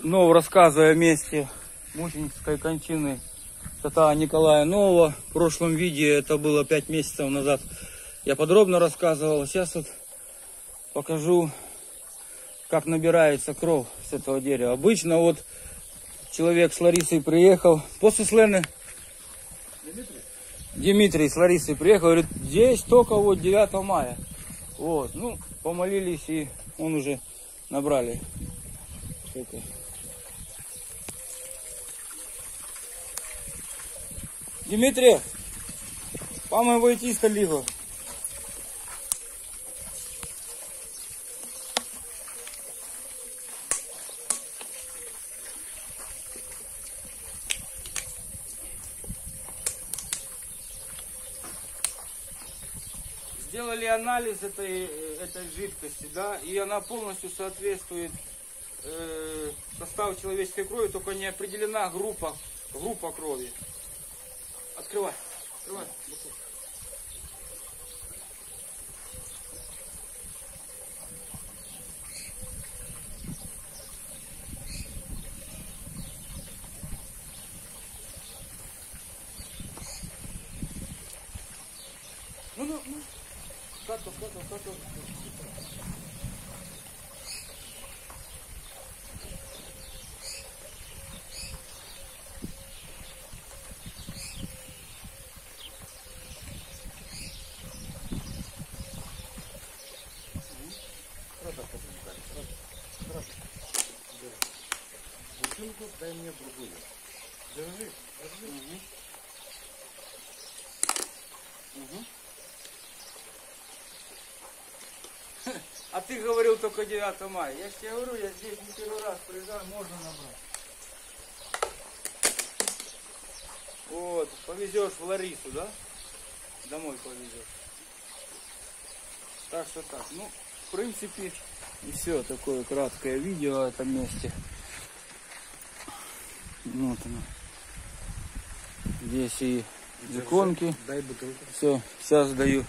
снова рассказываю о месте мученической кончины кота Николая Нового. В прошлом видео, это было 5 месяцев назад, я подробно рассказывал. Сейчас вот покажу, как набирается кровь с этого дерева. Обычно вот человек с Ларисой приехал, после Слены Дмитрий с Ларисой приехал, говорит, здесь только вот 9 мая. Вот, ну, помолились и он уже набрали. Что-то. Дмитрий, по-моему, войти с лиго. Сделали анализ этой, этой жидкости, да, и она полностью соответствует э, составу человеческой крови, только не определена группа, группа крови. Открывай, открывай. Ну, ну, ну. Катов, катов, катов. Бутылку дай мне другую. Держи, держи. Угу. А ты говорил только 9 мая. Я же тебе говорю, я здесь не первый раз приезжаю, можно набрать. Вот, повезешь в Ларису, да? Домой повезешь. Так что так. Ну, в принципе, и все. Такое краткое видео о этом месте. Вот оно. Здесь и иконки. Дай бутылку. Все, сейчас даю.